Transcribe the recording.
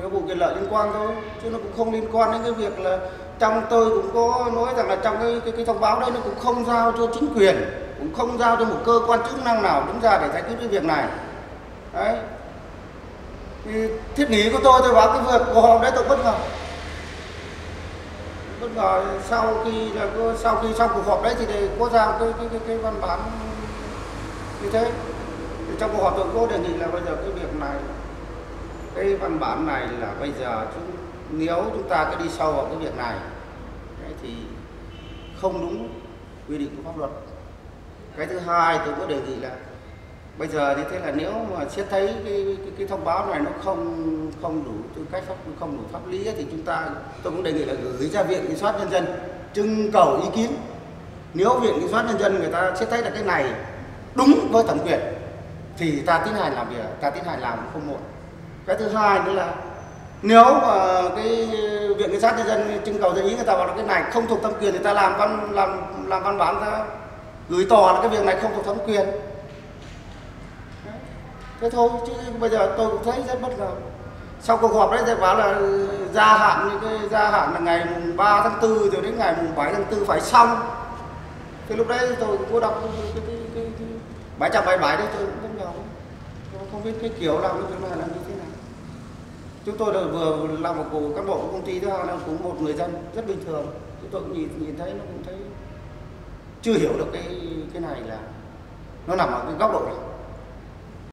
cái vụ quyền lợi liên quan thôi chứ nó cũng không liên quan đến cái việc là trong tôi cũng có nói rằng là trong cái cái, cái thông báo đấy nó cũng không giao cho chính quyền cũng không giao cho một cơ quan chức năng nào đứng ra để giải quyết cái việc này. Đấy. Thì thiết nghĩ của tôi tôi báo cái việc của họ đấy tôi bất ngờ. Bất ngờ sau khi là sau khi sau cuộc họp đấy thì để có giao cái cái cái, cái văn bản như thế. Thì trong cuộc họp tôi có đề nghị là bây giờ cái việc này cái văn bản này là bây giờ chúng nếu chúng ta cứ đi sâu vào cái việc này đấy thì không đúng quy định của pháp luật. Cái thứ hai tôi có đề nghị là bây giờ như thế là nếu mà xét thấy cái, cái, cái thông báo này nó không không đủ tư cách pháp không đủ pháp lý ấy, thì chúng ta tôi cũng đề nghị là gửi ra viện kiểm soát nhân dân trưng cầu ý kiến. Nếu viện kiểm soát nhân dân người ta xét thấy là cái này đúng với thẩm quyền thì ta tiến hành làm việc ta tiến hành làm không muộn cái thứ hai nữa là nếu mà cái viện kiểm sát nhân dân trưng cầu dân ý người ta bảo là cái này không thuộc thẩm quyền thì ta làm văn làm làm văn bản ra gửi tòa là cái việc này không thuộc thẩm quyền. Thế thôi chứ bây giờ tôi cũng thấy rất bất ngờ. Sau cuộc họp đấy thì báo là gia hạn những cái gia hạn là ngày mùng 3 tháng 4 rồi đến ngày mùng 7 tháng 4 phải xong. Thì lúc đấy tôi cũng có đọc cái cái cái, cái, cái 777 đấy tôi cũng bất ngờ tôi không biết cái kiểu làm cái việc này là như thế nào chúng tôi là vừa làm một cuộc cán bộ của công ty thứ hai là cũng một người dân rất bình thường. Chúng tôi cũng nhìn nhìn thấy, nó cũng thấy chưa hiểu được cái cái này là nó nằm ở cái góc độ nào